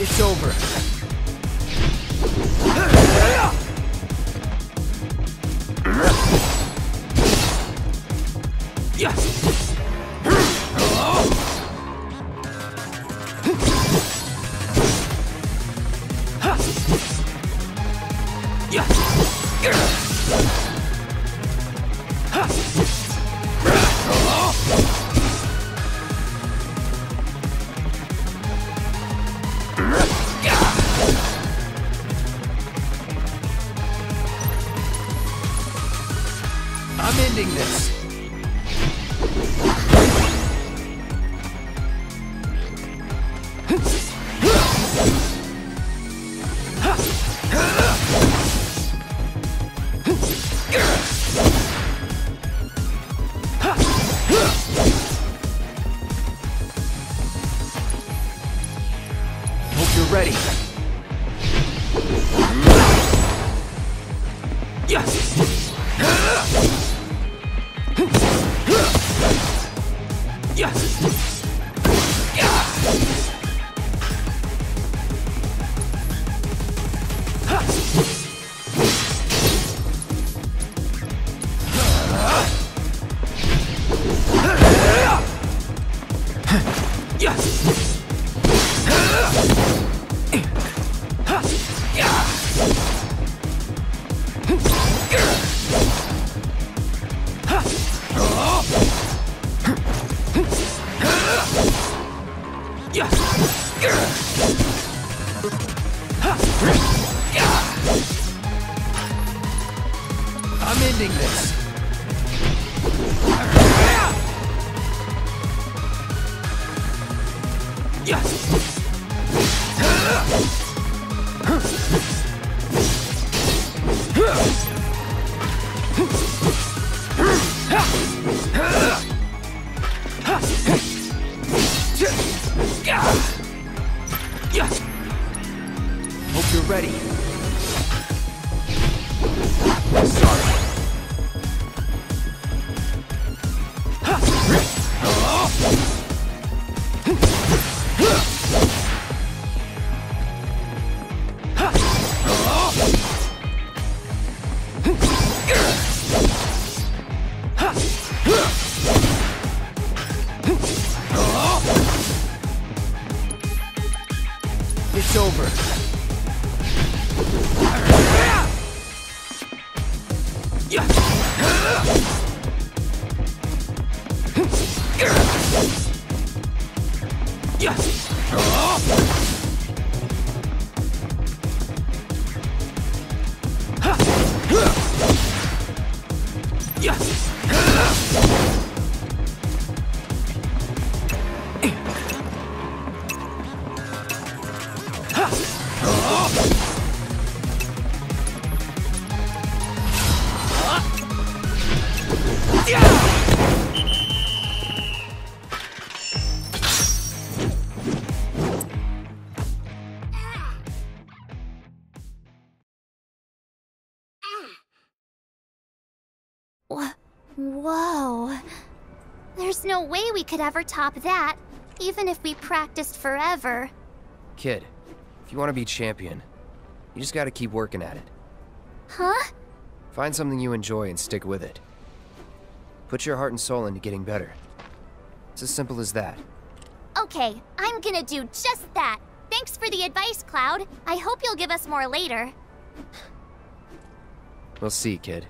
It's over. Yes! I'm ending this. Hope you're ready. Yes! I'm ending this. Hope you're ready. Sorry. It's over. Yes. Whoa. There's no way we could ever top that, even if we practiced forever. Kid, if you want to be champion, you just gotta keep working at it. Huh? Find something you enjoy and stick with it. Put your heart and soul into getting better. It's as simple as that. Okay, I'm gonna do just that. Thanks for the advice, Cloud. I hope you'll give us more later. We'll see, kid.